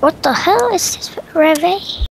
What the hell is this, Reve?